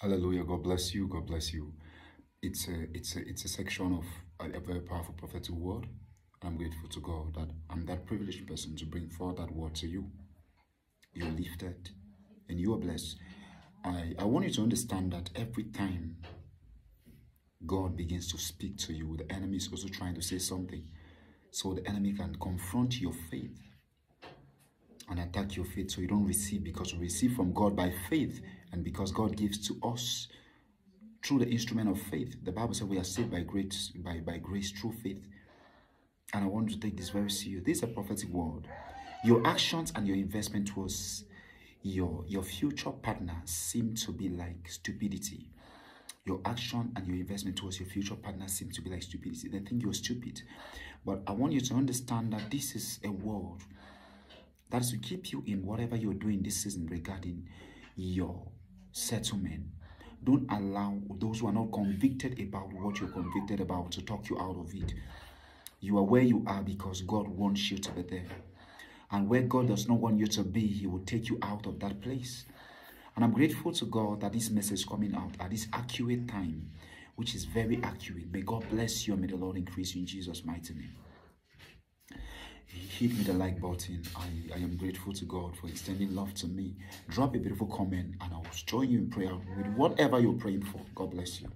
Hallelujah. God bless you. God bless you. It's a it's a it's a section of a, a very powerful prophetic word. I'm grateful to God that I'm that privileged person to bring forth that word to you. You're lifted and you are blessed. I, I want you to understand that every time God begins to speak to you, the enemy is also trying to say something. So the enemy can confront your faith and attack your faith so you don't receive because you receive from God by faith and because God gives to us through the instrument of faith. The Bible says we are saved by grace, by, by grace through faith. And I want to take this very serious. This is a prophetic word. Your actions and your investment towards your, your future partner seem to be like stupidity. Your action and your investment towards your future partner seem to be like stupidity. They think you're stupid. But I want you to understand that this is a word that is to keep you in whatever you're doing this season regarding your settlement. Don't allow those who are not convicted about what you're convicted about to talk you out of it. You are where you are because God wants you to be there. And where God does not want you to be, He will take you out of that place. And I'm grateful to God that this message is coming out at this accurate time, which is very accurate. May God bless you and may the Lord increase you in Jesus' mighty name. Hit me the like button. I, I am grateful to God for extending love to me. Drop a beautiful comment and join you in prayer with whatever you're praying for. God bless you.